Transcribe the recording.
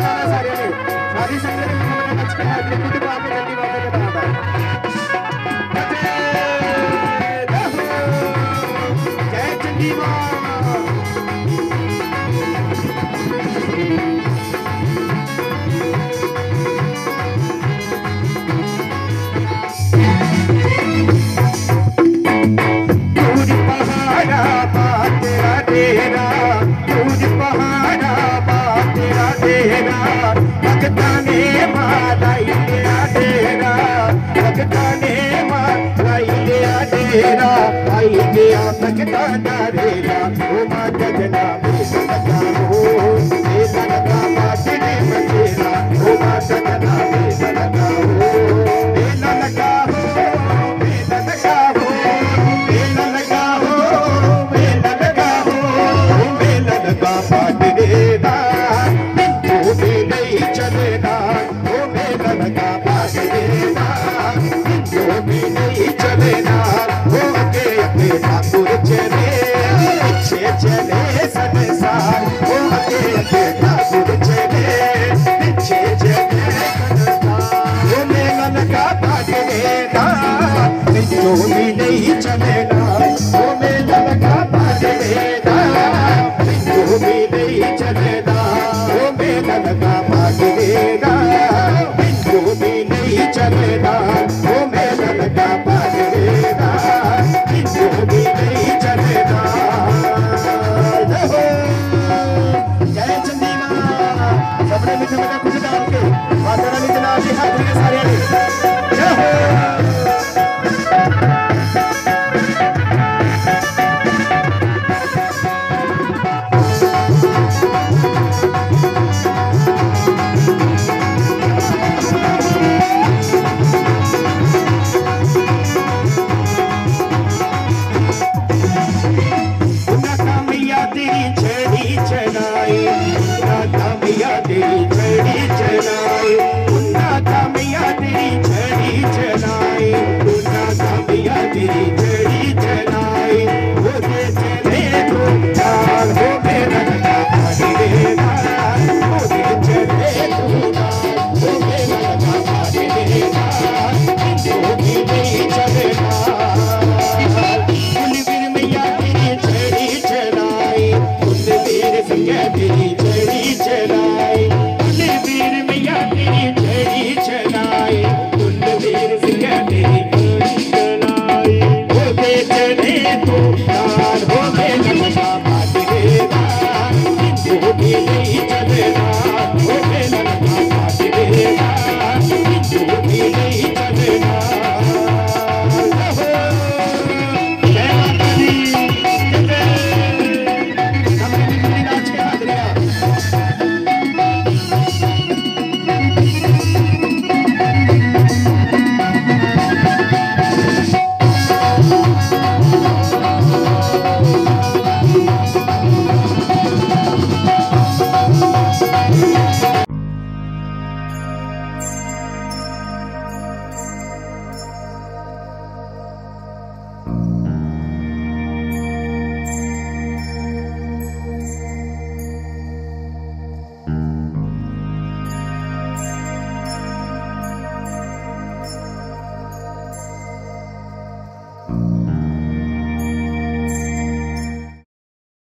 सारे संगत नच के llega. तो भी नहीं चलेगा वो मेला लगा। बाद मेला तो भी नहीं चलेगा वो मेला लगा। बाद मेला तो भी नहीं चलेगा वो मेला लगा। बाद मेला तो भी नहीं चलेगा। जय चंदीमा सबने मित्र मेरा कुछ डाल के माता रानी जना जी God.